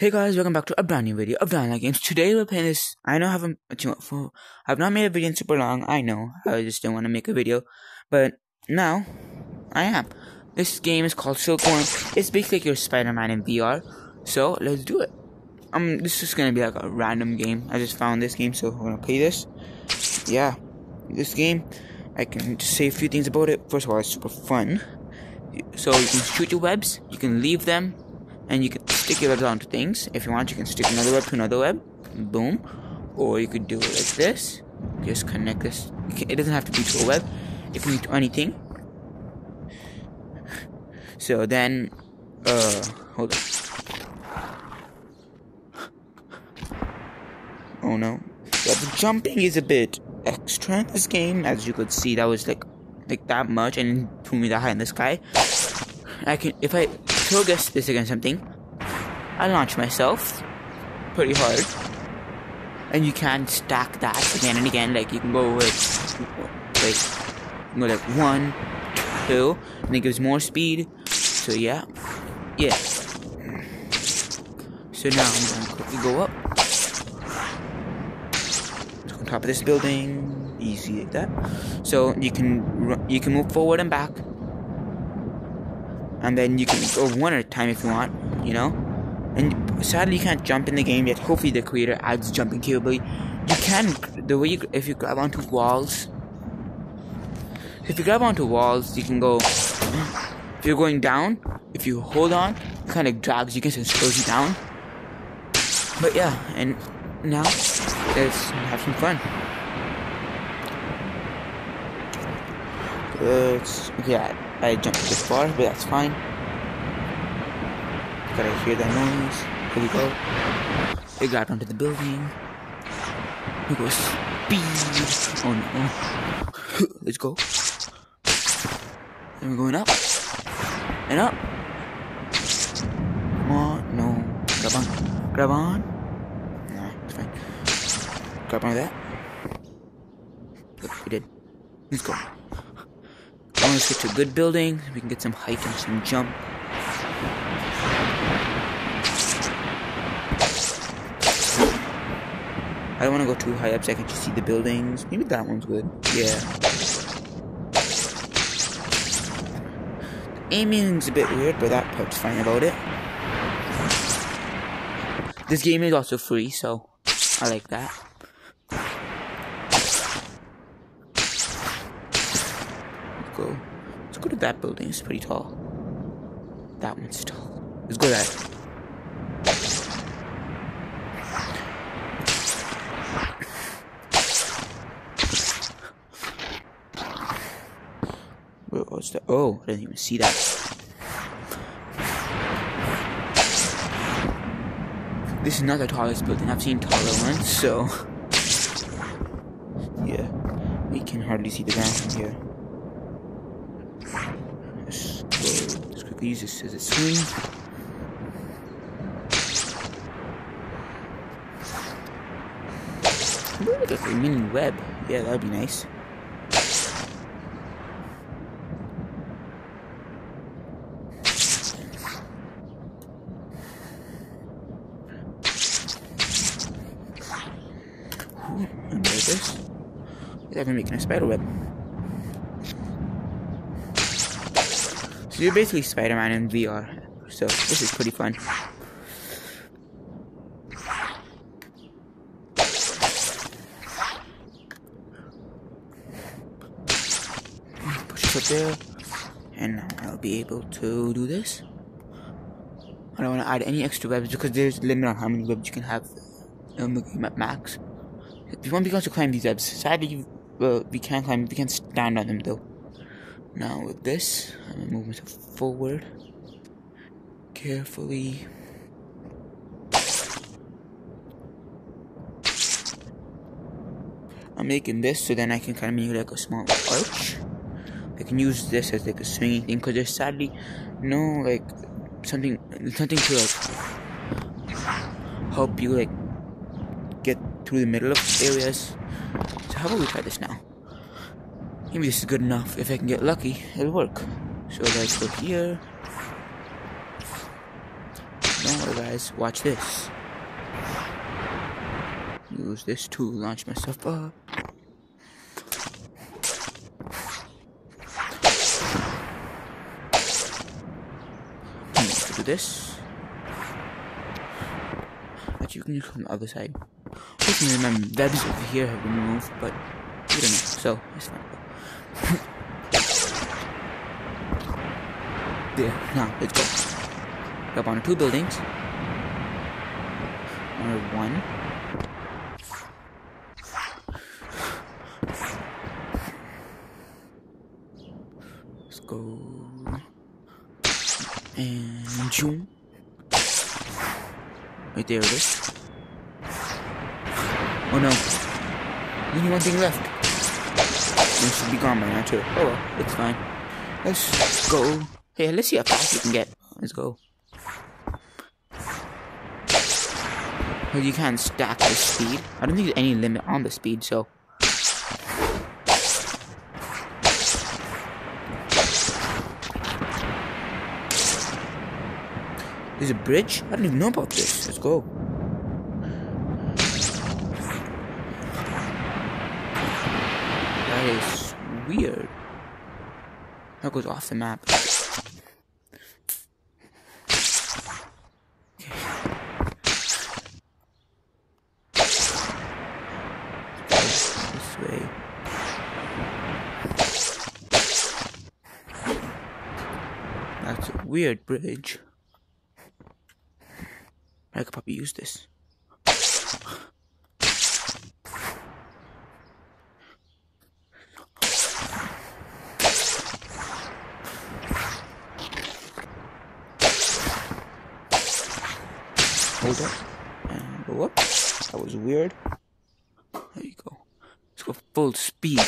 Hey guys, welcome back to a brand new video of Vanilla Games. Today we're playing this. I know I haven't. I've not made a video in super long. I know. I just didn't want to make a video, but now I am. This game is called Silkworm. It's basically like your Spider-Man in VR. So let's do it. Um, this is gonna be like a random game. I just found this game, so we're gonna play this. Yeah, this game. I can just say a few things about it. First of all, it's super fun. So you can shoot your webs. You can leave them and you can stick your webs onto things. If you want, you can stick another web to another web. Boom. Or you could do it like this. Just connect this. It doesn't have to be to a web. It can be to anything. So then, uh, hold on. Oh no. Yeah, the jumping is a bit extra in this game. As you could see, that was like, like that much and threw me that high in the sky. I can, if I this, this against something, I launch myself pretty hard. And you can stack that again and again. Like you can go with like go like one, two, and it gives more speed. So yeah. Yeah. So now I'm gonna quickly go up. On top of this building. Easy like that. So you can you can move forward and back. And then you can go one at a time if you want, you know? And sadly, you can't jump in the game yet. Hopefully, the creator adds jumping capability. You can, the way you, if you grab onto walls, if you grab onto walls, you can go. If you're going down, if you hold on, it kind of drags you, and slows you down. But yeah, and now let's have some fun. Let's yeah, I jumped too far, but that's fine. Gotta hear that noise. Here we go. We got onto the building. We go speed. Oh no. Let's go. And we're going up. And up. Come on. No. Grab on. Grab on. Nah, it's fine. Grab on that. Good, we did. Let's go. Now let's get to a good building. We can get some height and some jump. I don't want to go too high up so I can just see the buildings. Maybe that one's good. Yeah. The aiming's a bit weird, but that part's fine about it. This game is also free, so I like that. Go. Let's go to that building. It's pretty tall. That one's tall. Let's go to that. What's that? Oh, I didn't even see that. This is not the tallest building. I've seen taller ones, so yeah, we can hardly see the ground from here. Let's use this as a swing. Look at the mini web. Yeah, that'd be nice. and there's this. It's even making a spider web. So you're basically Spider-Man in VR. So this is pretty fun. Push up there. And I'll be able to do this. I don't want to add any extra webs because there's a limit on how many webs you can have um, the game at max. We won't be able to climb these webs. Sadly, well, we can't climb. We can't stand on them though. Now with this, I'm gonna move myself forward carefully. I'm making this so then I can kind of make like a small arch. I can use this as like a swinging thing because there's sadly no like something something to like help you like get through the middle of areas. So how about we try this now? Maybe this is good enough. If I can get lucky, it'll work. So let's go here. Don't worry, guys. Watch this. Use this to launch myself up. Hmm, do this. But you can use from the other side. Fortunately, my webs over here have been removed, but you don't know, so it's fine. There, now let's go. Up on two buildings. Number one. Let's go. And zoom. Right there it is. Oh no. Only one thing left. It should be gone by now too. Oh well, it's fine. Let's go. Hey, let's see how fast we can get. Let's go. Well, you can't stack the speed. I don't think there's any limit on the speed, so. There's a bridge? I don't even know about this. Let's go. That is weird. That goes off the map. This way. That's a weird bridge. I could probably use this. Hold up. And go up. That was weird. There you go. Let's go full speed.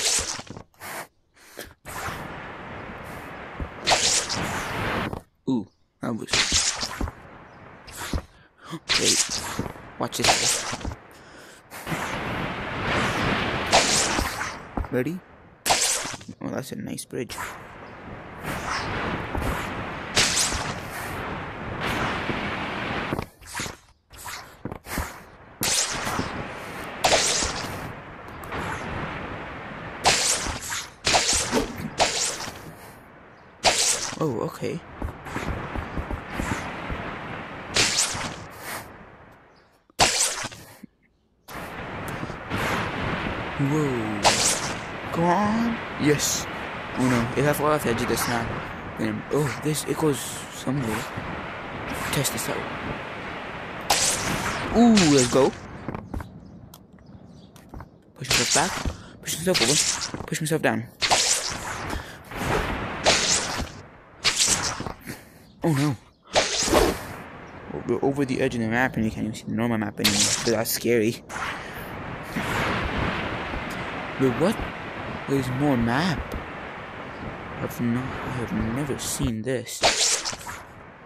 Ooh, that was. Wait. Watch this. Ready? Oh, that's a nice bridge. Oh, okay. Whoa. Go on. Yes. Oh no. If I fall off the edge of this now, then oh this it goes somewhere. Test this out. Ooh, let's go. Push myself back. Push myself over. Push myself down. Oh no. We're over the edge of the map and you can't even see the normal map anymore. So that's scary. Wait, what? There's more map. I've not, I have never seen this.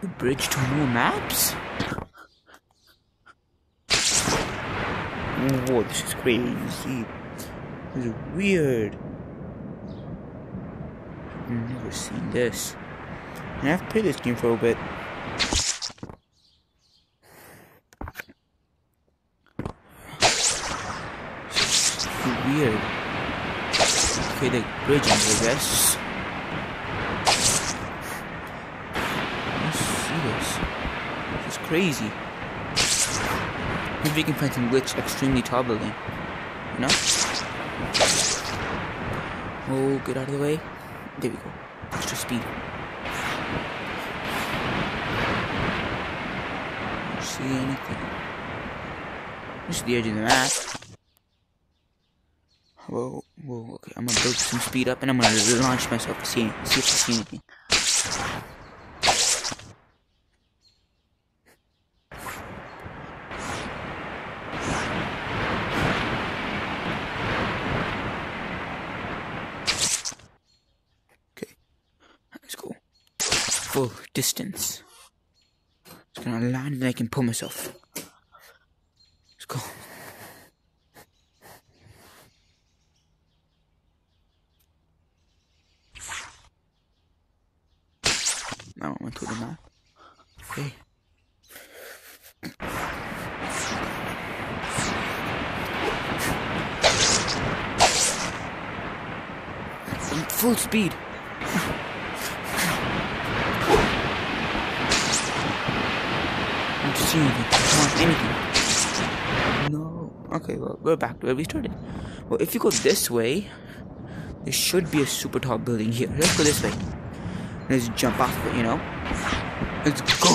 The bridge to more maps? Whoa, this is crazy. This is weird. I've never seen this. And I've played this game for a bit. Weird. Okay, the bridge I guess. Let's see this. This is crazy. Maybe we can find some glitch extremely tall building. You know? Oh, get out of the way. There we go. Extra speed. Don't see anything. This is the edge of the map. Whoa, I'm gonna build some speed up and I'm gonna launch myself to see, see if I see anything. Okay, let's go. Full distance. It's gonna land and I can pull myself. Let's go. tout demain. Oui. Full speed. I'm just seeing to you anything. No. Okay, well, we're back to where we started. Well, if you go this way, there should be a super tall building here. Let's go this way. Let's jump off it, you know? Let's go!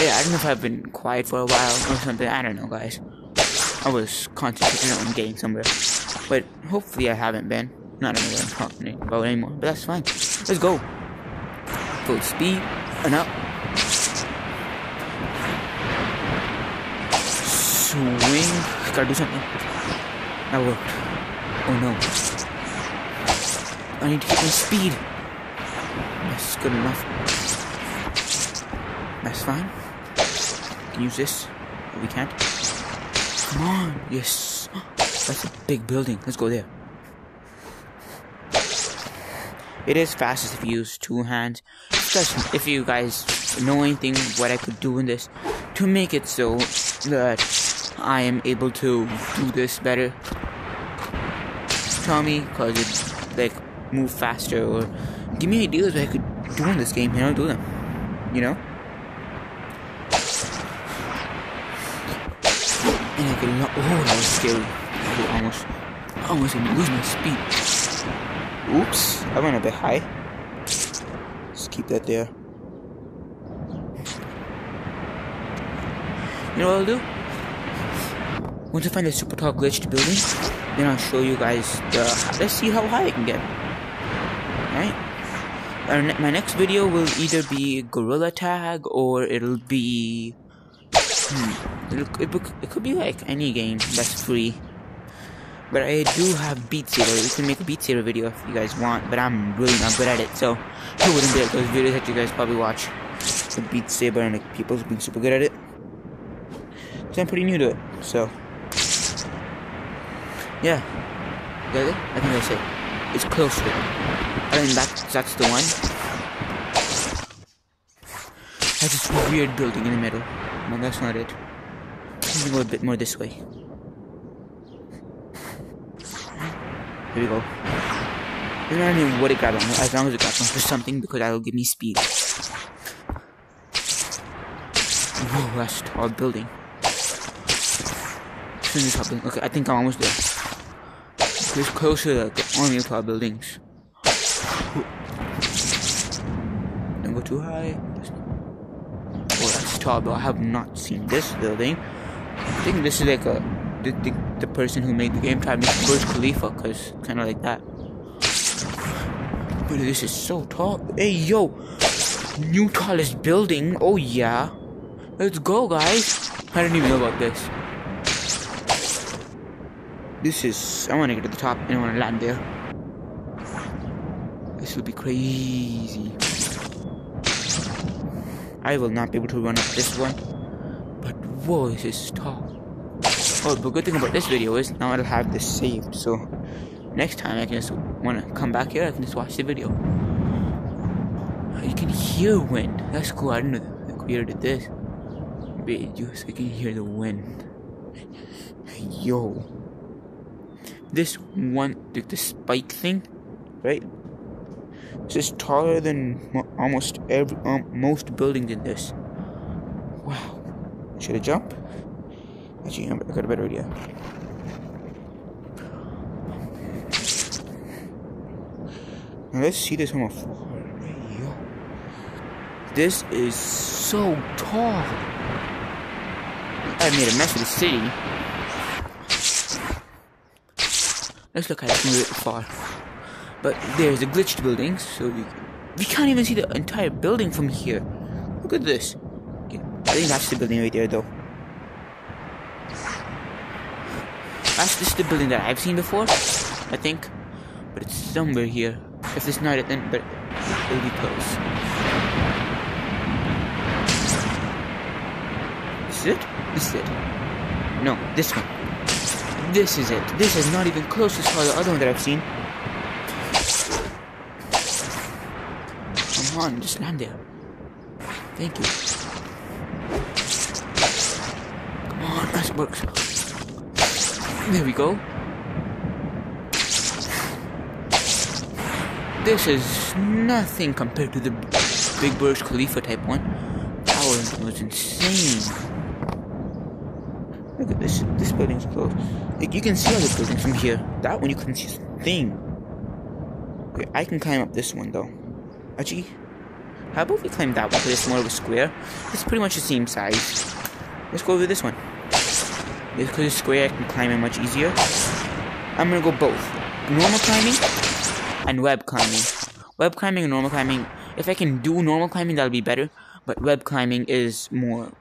Yeah, I don't know if I've been quiet for a while or something. I don't know, guys. I was concentrating on getting somewhere. But hopefully I haven't been. Not I'm talking about anymore. But that's fine. Let's go. Full speed and up. Swing. Gotta do something. That worked. Oh no. I need to get my speed. That's good enough. That's fine. Can use this. But we can't. Come on. Yes. That's a big building. Let's go there. It is fastest if you use two hands. If you guys know anything what I could do in this to make it so that I am able to do this better. Tell me, cause it like move faster or give me ideas what I could do in this game and I'll do them. You know? And I can lo- oh that was scary. I almost I almost lose my speed. Oops, I went a bit high. Just keep that there. You know what I'll do? Once I find a super tall glitched building, then I'll show you guys the. Let's see how high I can get. Alright? My next video will either be Gorilla Tag or it'll be. Hmm, it'll, it, it could be like any game that's free. But I do have Beat Saber. We can make a Beat Saber video if you guys want, but I'm really not good at it, so I wouldn't be like those videos that you guys probably watch. The Beat Saber and like people being super good at it. Cause I'm pretty new to it, so yeah. I think that's it. It's close. I think that that's the one. Has this weird building in the middle. No, that's not it. Go a bit more this way. Here we go. I don't know what it got on, as long as it got on for something, because that'll give me speed. Whoa, that's a tall building. Okay, I think I'm almost there. It's closer to the army of tall buildings. Don't go too high. Oh, that's tall, but I have not seen this building. I think this is like a the, the, the person who made the game tried to make Burj Khalifa, cause kind of like that. But this is so tall. Hey, yo, new tallest building. Oh yeah, let's go, guys. I didn't even know about this. This is. I want to get to the top and I want to land there. This would be crazy. I will not be able to run up this one. But whoa, this is tall. Oh, the good thing about this video is now I'll have this saved, so next time I can just want to come back here, I can just watch the video. You can hear wind. That's cool. I didn't know the creator did this. But you can hear the wind. Yo. This one, like the spike thing, right? It's just taller than almost every, um, most buildings in this. Wow. Should I jump? Actually, I got a better idea. Now let's see this from afar. This is so tall. I made a mess of the city. Let's look at it from bit far. But there's a glitched building, so we, we can't even see the entire building from here. Look at this. I think that's the building right there, though. That's is the building that I've seen before, I think. But it's somewhere here. If it's not then but it'll be close. Is it? This is it. No, this one. This is it. This is not even close to the other one that I've seen. Come on, just land there. Thank you. Come on, that works. There we go. this is nothing compared to the Big Burj Khalifa type one. That was insane. Look at this. This building's closed. Like you can see all the buildings from here. That one you couldn't see a thing. Okay, I can climb up this one though. Actually, how about we climb that one because it's more of a square? It's pretty much the same size. Let's go over this one. Because it's square, I can climb it much easier. I'm gonna go both. Normal climbing and web climbing. Web climbing and normal climbing. If I can do normal climbing, that'll be better. But web climbing is more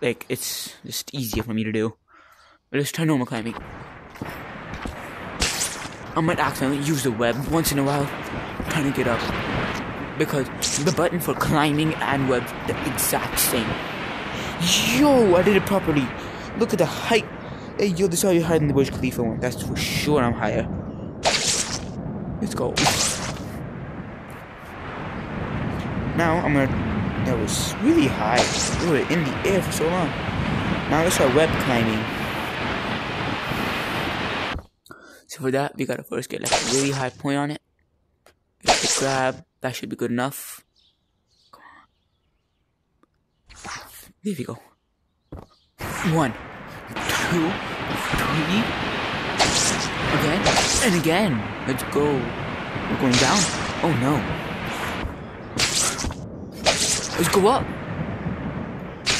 like it's just easier for me to do. But let's try normal climbing. I might accidentally use the web once in a while, trying to get up. Because the button for climbing and web the exact same. Yo, I did it properly. Look at the height. Hey, yo, this is how you're than the Burj Khalifa one. That's for sure I'm higher. Let's go. Now I'm gonna. That was really high. We were in the air for so long. Now let's try web climbing. So for that, we gotta first get like a really high point on it. Get the grab. That should be good enough. There we go. One, two, three. Again and again. Let's go. We're going down. Oh no. Let's go up.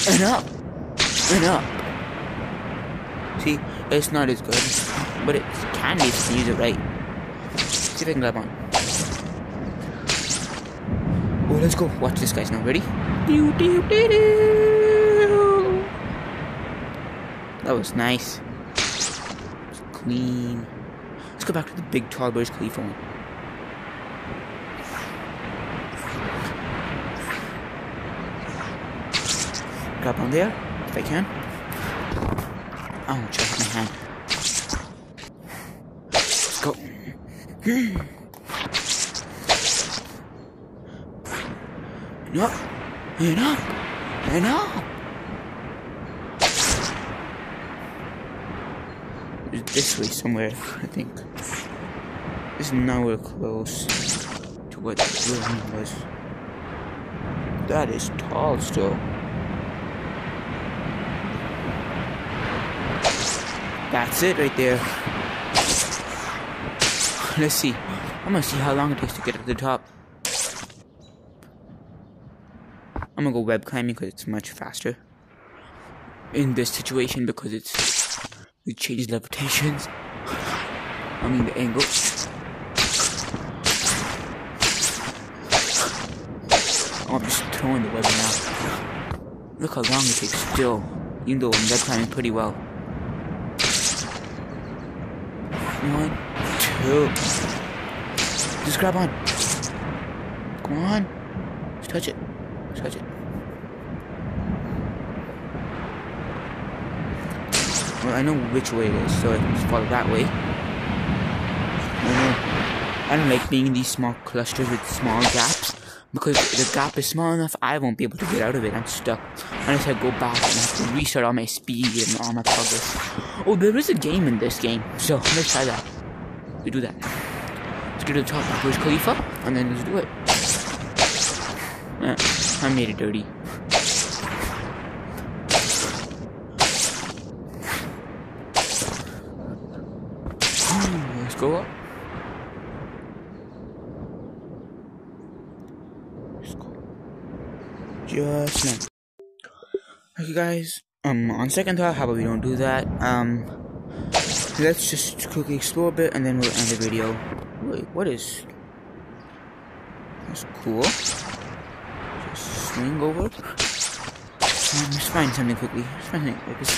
And up. And up. See, it's not as good. But it can be if you use it right. See if I can grab on. Oh, let's go. Watch this, guys. Now, ready? That was nice. It's clean. Let's go back to the big tall Khalifa one. Grab on there, if I can. Oh, check my hand. Let's go. No, and up, and up. this way somewhere, I think. It's nowhere close to what the building was. That is tall still. That's it right there. Let's see. I'm gonna see how long it takes to get to the top. I'm gonna go web climbing because it's much faster. In this situation because it's we change levitations. I mean the angle. Oh, I'm just throwing the web now. Look how long it takes still, even though I'm web climbing pretty well. One, two. Just grab on. Come on. Just touch it. Just touch it. Well, I know which way it is, so I can just follow that way. I know. I don't like being in these small clusters with small gaps because the gap is small enough, I won't be able to get out of it. I'm stuck unless I go back and have to restart all my speed and all my progress. Oh, there is a game in this game, so let's try that. We do that. Let's get to the top of Khalifa, and then let's do it. Eh, I made it dirty. Let's go up. Let's go. Just now. Okay, guys. Um, on second thought, how about we don't do that? Um, let's just quickly explore a bit, and then we'll end the video. Wait, what is? That's cool. Just swing over. Um, let's find something quickly. Let's find something. Like this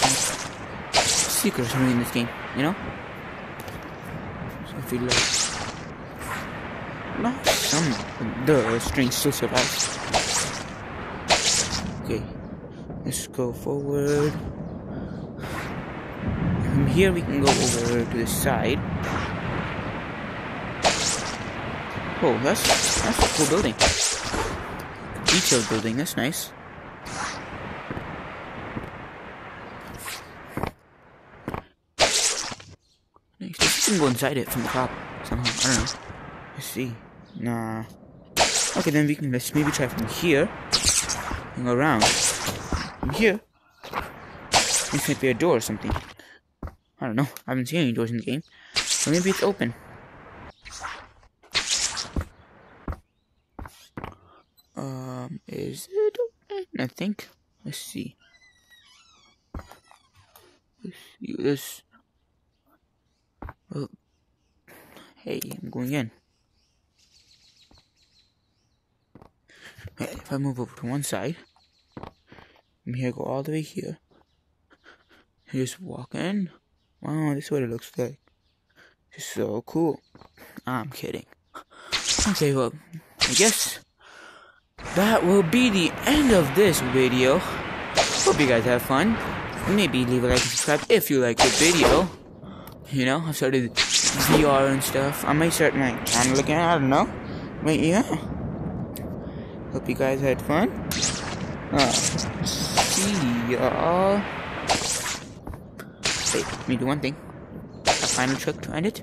secret or something in this game, you know? So I feel like not some the string still survives. Okay, let's go forward. From here we can go over to the side. Oh, that's that's a cool building. Detailed building. That's nice. Nice. You can go inside it from the top somehow. I don't know. Let's see. Nah. Okay, then we can let's maybe try from here. And go around. From here. This might be a door or something. I don't know. I haven't seen any doors in the game. So maybe it's open. Um, is it open? I think. Let's see. Let's see this. Well, hey, I'm going in. if I move over to one side, here, go all the way here. just walk in. Wow, this is what it looks like. It's so cool. I'm kidding. Okay, well, I guess that will be the end of this video. Hope you guys have fun. Maybe leave a like and subscribe if you like the video. You know, I started VR and stuff. I might start my channel again, I don't know. But yeah. Hope you guys had fun. Uh, see y'all. Wait, let me do one thing. A final trick to end it.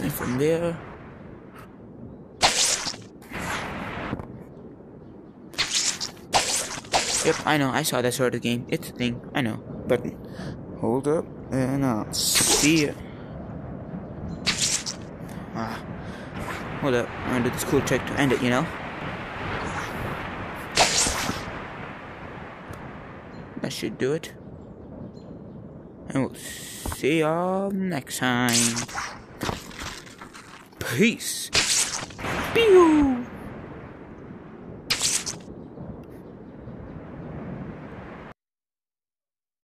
And from there, Yep, I know. I saw that sort of game. It's a thing. I know. But hold up, and I'll see ya. Hold up. I'm gonna do this cool trick to end it. You know. That should do it. And we'll see y'all next time. Peace. Pew.